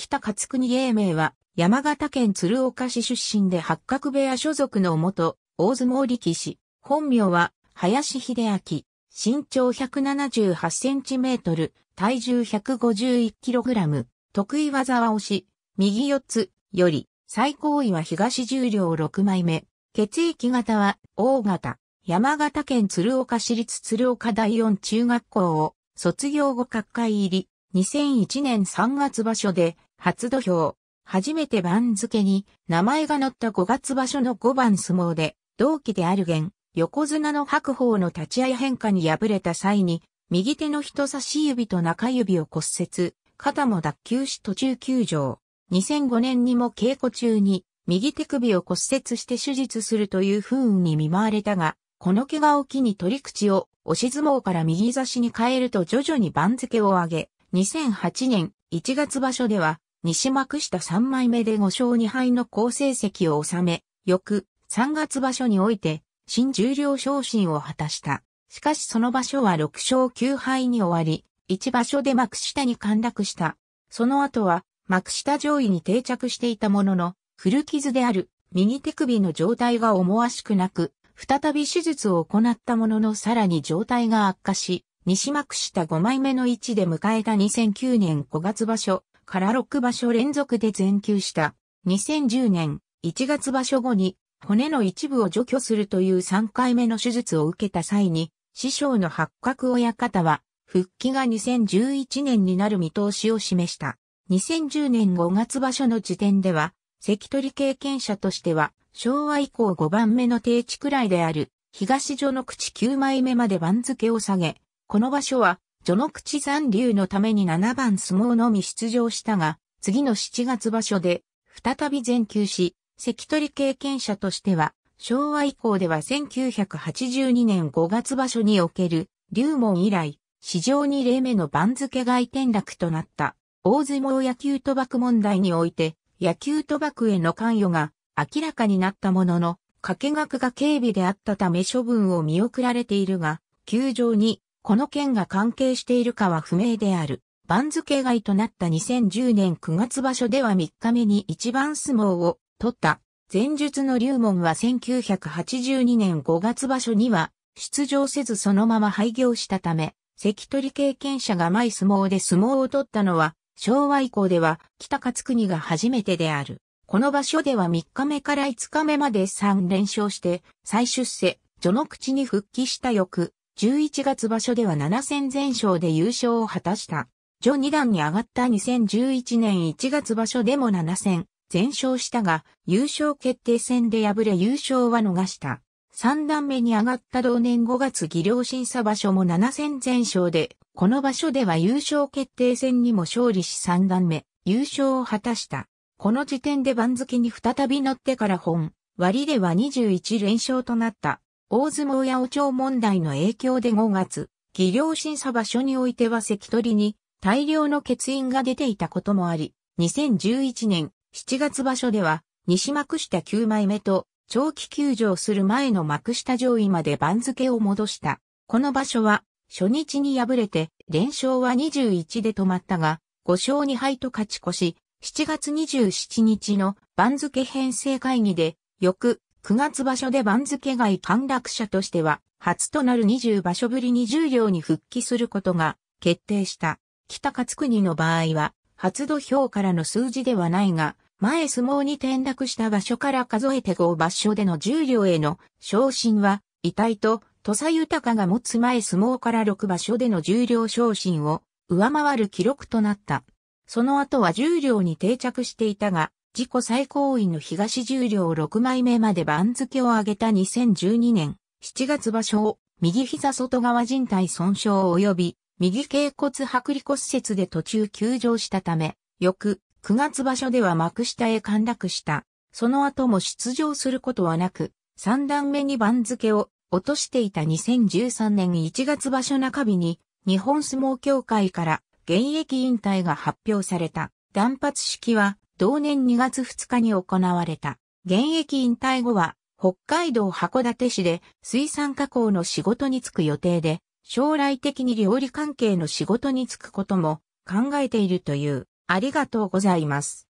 北勝国英明は山形県鶴岡市出身で八角部屋所属の元大相撲力士。本名は林秀明。身長178センチメートル、体重151キログラム。得意技は押し、右四つより、最高位は東重量6枚目。血液型は O 型。山形県鶴岡市立鶴岡第四中学校を卒業後各界入り。2001年3月場所で初土俵。初めて番付に名前が載った5月場所の5番相撲で同期である現、横綱の白鵬の立ち合い変化に敗れた際に右手の人差し指と中指を骨折、肩も脱臼し途中休場。2005年にも稽古中に右手首を骨折して手術するという不運に見舞われたが、この怪我を機に取り口を押し相撲から右差しに変えると徐々に番付を上げ、2008年1月場所では西幕下3枚目で5勝2敗の好成績を収め、翌3月場所において新重量昇進を果たした。しかしその場所は6勝9敗に終わり、1場所で幕下に陥落した。その後は幕下上位に定着していたものの、古傷である右手首の状態が思わしくなく、再び手術を行ったもののさらに状態が悪化し、西幕下5枚目の位置で迎えた2009年5月場所、から6場所連続で全休した。2010年1月場所後に骨の一部を除去するという3回目の手術を受けた際に、師匠の八角親方は、復帰が2011年になる見通しを示した。2010年5月場所の時点では、関取経験者としては、昭和以降5番目の定地くらいである、東序の口9枚目まで番付を下げ、この場所は、序の口残留のために7番相撲のみ出場したが、次の7月場所で再び全休し、関取経験者としては、昭和以降では1982年5月場所における、龍門以来、史上2例目の番付外転落となった、大相撲野球賭博問題において、野球賭博への関与が明らかになったものの、掛け額が軽微であったため処分を見送られているが、球場にこの件が関係しているかは不明である。番付外となった2010年9月場所では3日目に一番相撲を取った。前述の龍門は1982年5月場所には出場せずそのまま廃業したため、関取経験者が前相撲で相撲を取ったのは昭和以降では北勝国が初めてである。この場所では3日目から5日目まで3連勝して再出世、序の口に復帰した翌11月場所では7戦全勝で優勝を果たした。序2段に上がった2011年1月場所でも7戦全勝したが、優勝決定戦で敗れ優勝は逃した。3段目に上がった同年5月技量審査場所も7戦全勝で、この場所では優勝決定戦にも勝利し3段目、優勝を果たした。この時点で番付に再び乗ってから本、割では21連勝となった。大相撲やお町問題の影響で5月、技量審査場所においては関取に大量の欠員が出ていたこともあり、2011年7月場所では西幕下9枚目と長期休場する前の幕下上位まで番付を戻した。この場所は初日に敗れて連勝は21で止まったが5勝2敗と勝ち越し7月27日の番付編成会議で翌9月場所で番付外陥落者としては、初となる20場所ぶりに重量に復帰することが決定した。北勝国の場合は、初土俵からの数字ではないが、前相撲に転落した場所から数えて5場所での重量への昇進は、遺体と土佐豊が持つ前相撲から6場所での重量昇進を上回る記録となった。その後は重量に定着していたが、自己最高位の東重量6枚目まで番付を上げた2012年7月場所を右膝外側靭帯損傷及び右頸骨剥離骨折で途中休場したため、翌9月場所では幕下へ陥落した。その後も出場することはなく、三段目に番付を落としていた2013年1月場所中日に日本相撲協会から現役引退が発表された。断髪式は同年2月2日に行われた。現役引退後は、北海道函館市で水産加工の仕事に就く予定で、将来的に料理関係の仕事に就くことも考えているという。ありがとうございます。